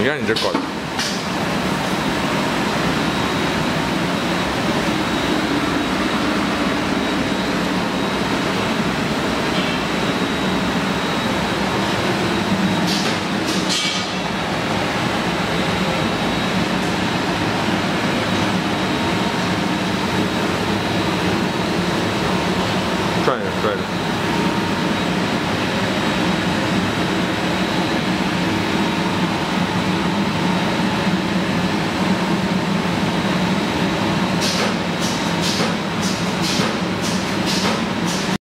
이건 잊을 것 같아.